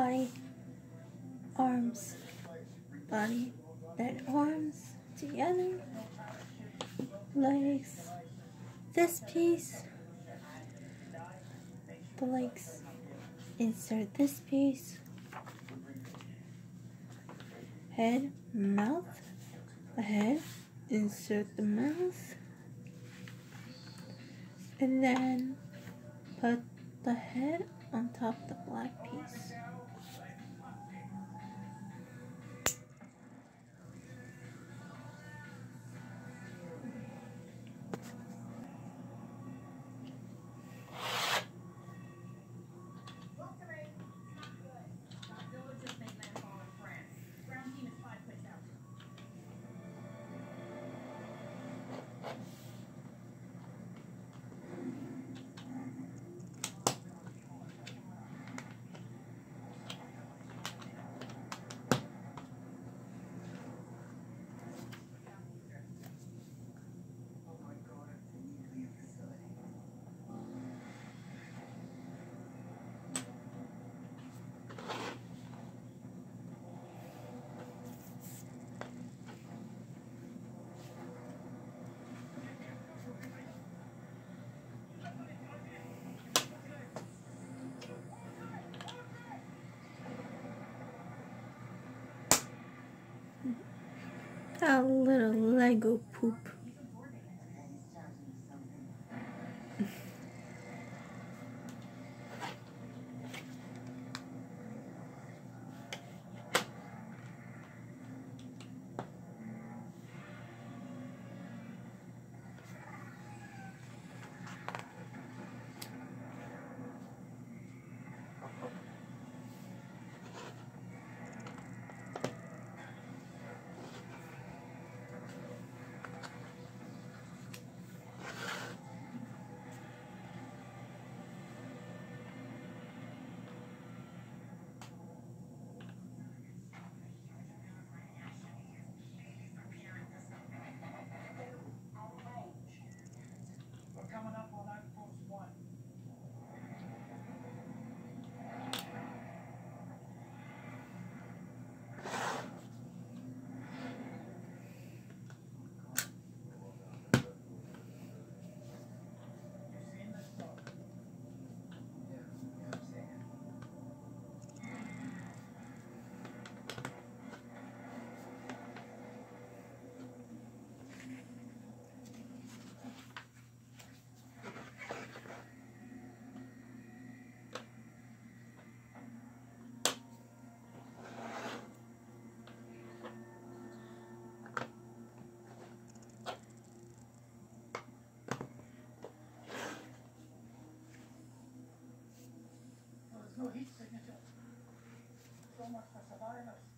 body, arms, body, then arms together, legs, this piece, the legs, insert this piece, head, mouth, the head, insert the mouth, and then put the head on top of the black piece. A little Lego poop. Oh, Nur Heatsignature. So much for survivors.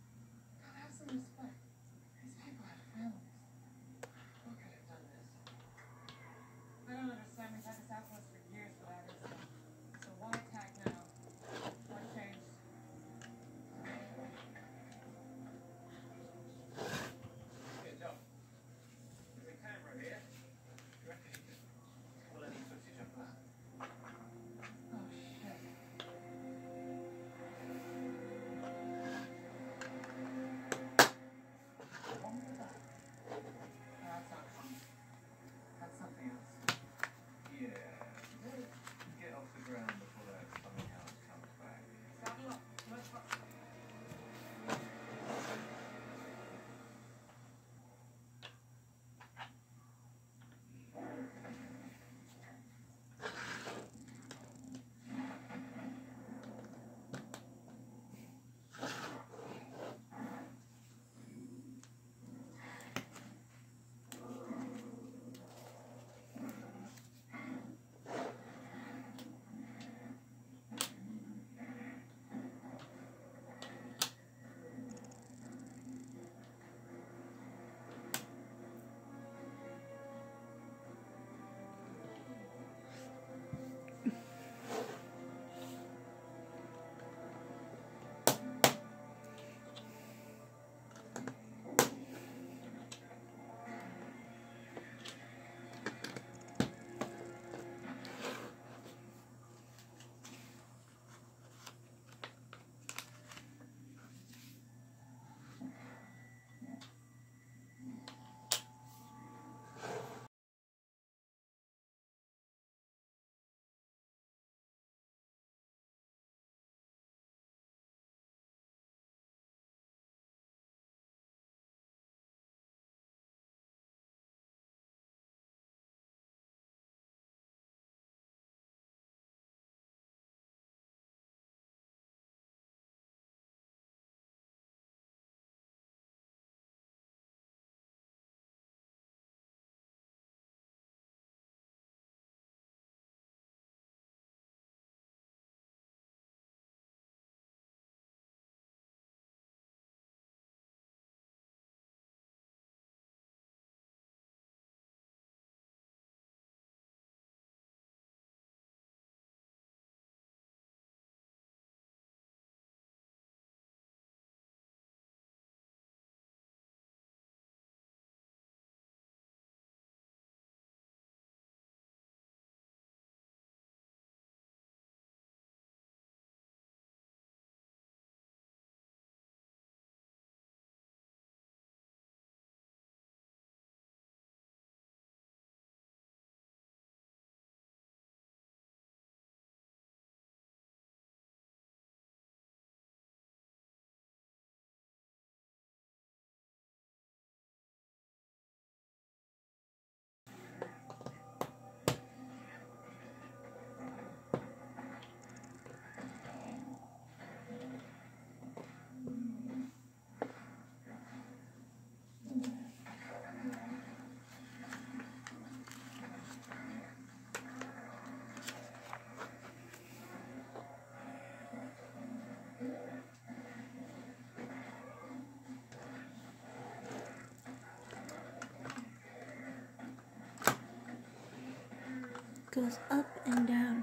goes up and down.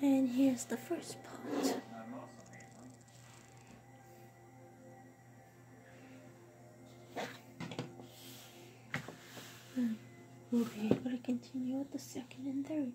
And here's the first part. Hmm. We'll be able to continue with the second and third.